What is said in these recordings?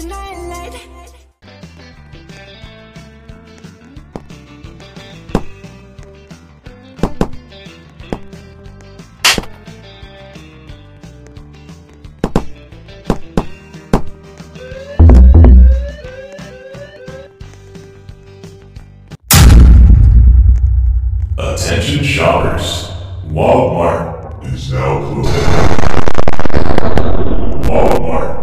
the nightlight. Attention shoppers, Walmart is now closed. Walmart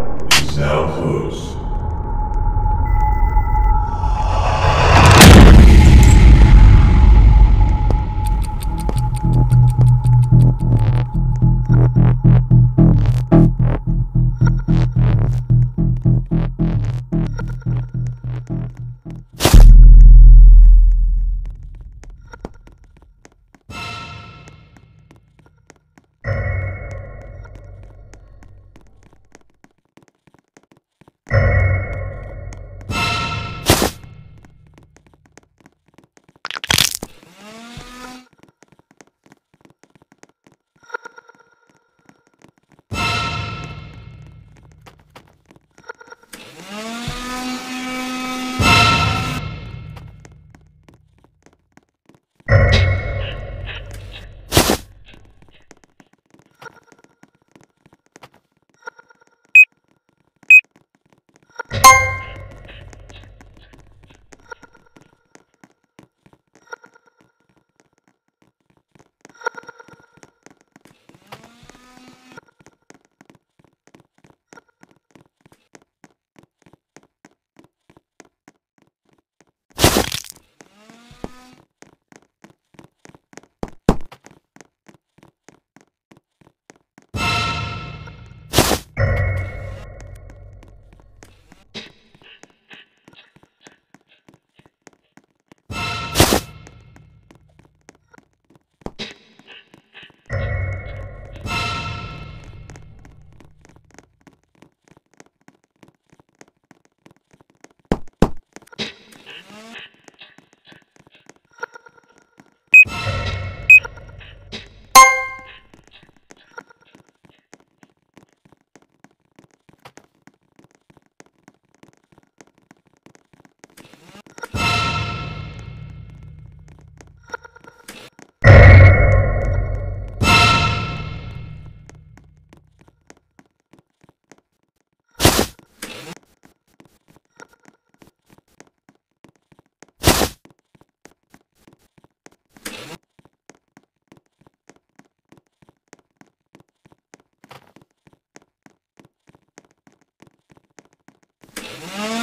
Mm-hmm.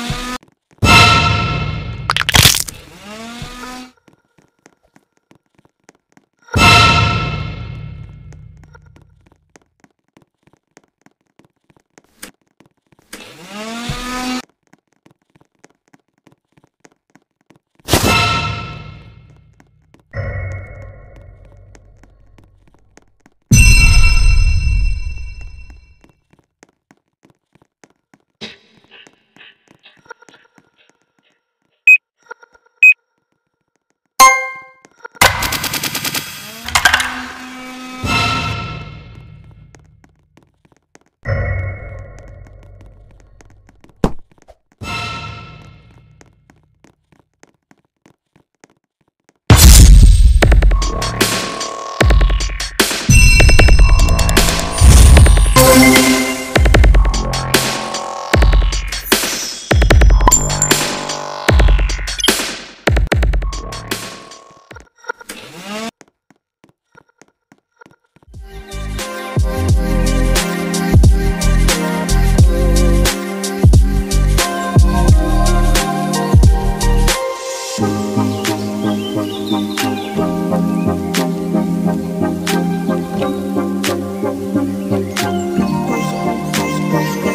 Música